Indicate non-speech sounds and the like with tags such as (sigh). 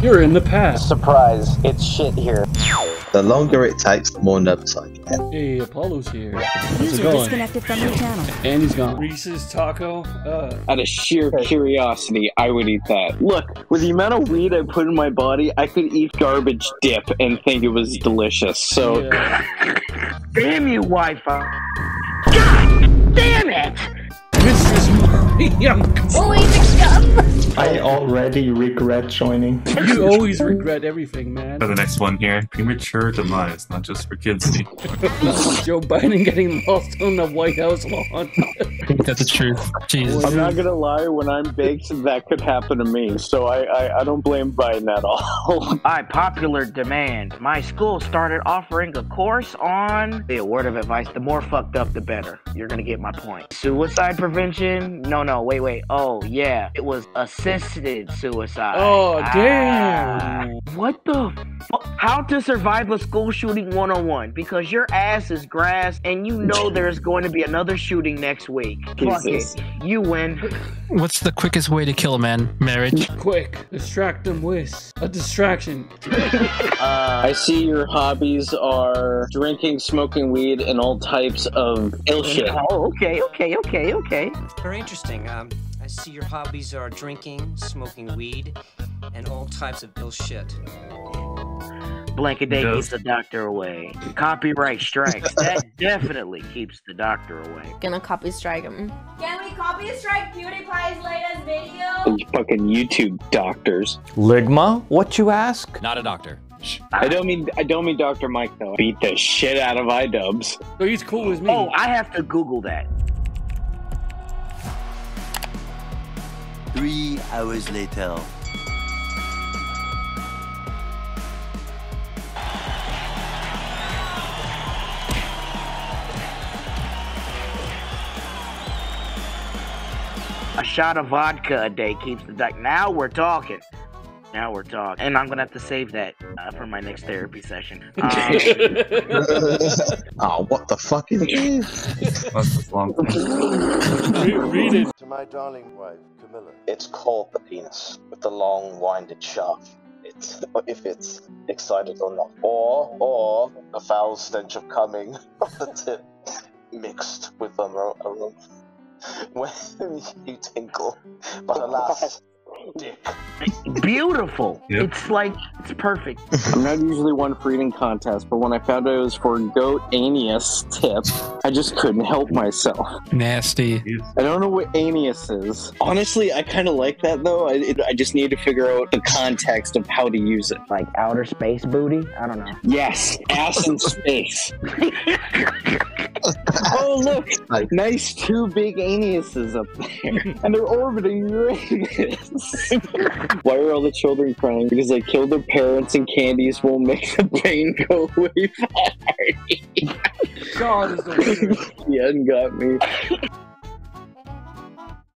You're in the past. Surprise, it's shit here. The longer it takes, the more nervous I get. Hey, Apollo's here. How's it User going? disconnected from your channel. And he's gone. Reese's Taco. Uh, Out of sheer curiosity, I would eat that. Look, with the amount of weed I put in my body, I could eat garbage dip and think it was delicious. So, yeah. Damn you, Wi-Fi. God damn it! This is my (laughs) young. I already regret joining. (laughs) You always regret everything, man. For the next one here, premature demise, not just for kids. (laughs) Joe Biden getting lost on the White House lawn. I think that's the truth. Jesus. I'm not gonna lie, when I'm baked, that could happen to me. So, I, I, I don't blame Biden at all. (laughs) By popular demand, my school started offering a course on a word of advice, the more fucked up the better. You're gonna get my point. Suicide prevention? No, no, wait, wait. Oh, yeah. It was assisted suicide. Oh, Ah, damn. what the fuck? How to survive a school shooting 101? Because your ass is grass and you know (laughs) there's going to be another shooting next week. Fuck it. You win. What's the quickest way to kill a man? Marriage. (laughs) Quick, distract them with a distraction. (laughs) Uh, I see your hobbies are drinking, smoking weed, and all types of ill shit. Oh, okay, okay, okay, okay. Very interesting. Um, I see your hobbies are drinking, smoking weed, and all types of ill shit. Blanket day Does- keeps the doctor away. Copyright strikes. (laughs) That definitely keeps the doctor away. Gonna copy strike him. Can we copy strike PewDiePie's latest video? Those fucking YouTube doctors. Ligma, what you ask? Not a doctor. I don't mean I don't mean Dr. Mike though. Beat the shit out of iDubbbz. So he's cool with me. Oh, I have to Google that. Three hours later. A shot of vodka a day keeps the doc. Now we're talking. Now we're talking. And I'm gonna have to save that uh, for my next therapy session. (laughs) Um, (laughs) oh, what the fuck is this? That's just long. Read, read it. To my darling wife, Camilla. It's called the penis with the long winded shaft. It's if it's excited or not, or or a foul stench of coming (laughs) on the tip mixed with the aro- aroma when you tinkle. But alas, dick. beautiful. Yep. It's like it's perfect. (laughs) I'm not usually one for eating contests, but when I found out it was for goat anius tip, I just couldn't help myself. Nasty. I don't know what anius is. Honestly, I kind of like that though. I, it, I just need to figure out the context of how to use it. Like outer space booty. I don't know. Yes, ass in space. (laughs) oh (laughs) look, Like- nice two big anuses up there, (laughs) and they're orbiting Uranus. (laughs) Why are all the children crying? Because they killed their parents, and candies will make the pain go away. God is the winner. he got me.